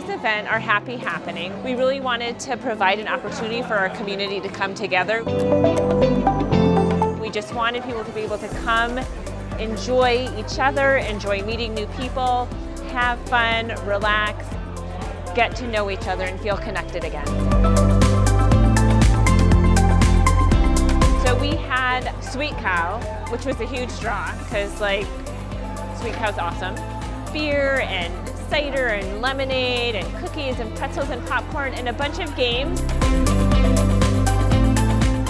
event, our Happy Happening, we really wanted to provide an opportunity for our community to come together. We just wanted people to be able to come, enjoy each other, enjoy meeting new people, have fun, relax, get to know each other and feel connected again. So we had Sweet Cow, which was a huge draw because like Sweet Cow's awesome. Beer and cider and lemonade and cookies and pretzels and popcorn and a bunch of games.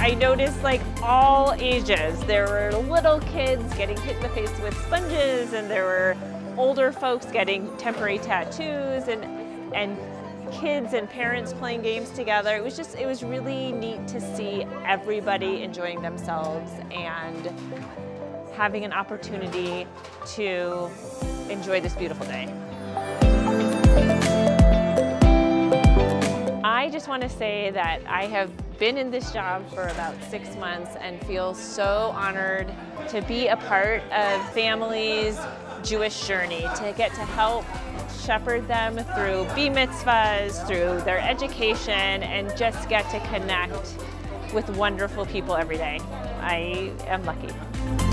I noticed like all ages. There were little kids getting hit in the face with sponges and there were older folks getting temporary tattoos and and kids and parents playing games together. It was just, it was really neat to see everybody enjoying themselves and having an opportunity to enjoy this beautiful day. I just want to say that I have been in this job for about six months and feel so honored to be a part of families' Jewish journey, to get to help shepherd them through B mitzvahs, through their education, and just get to connect with wonderful people every day. I am lucky.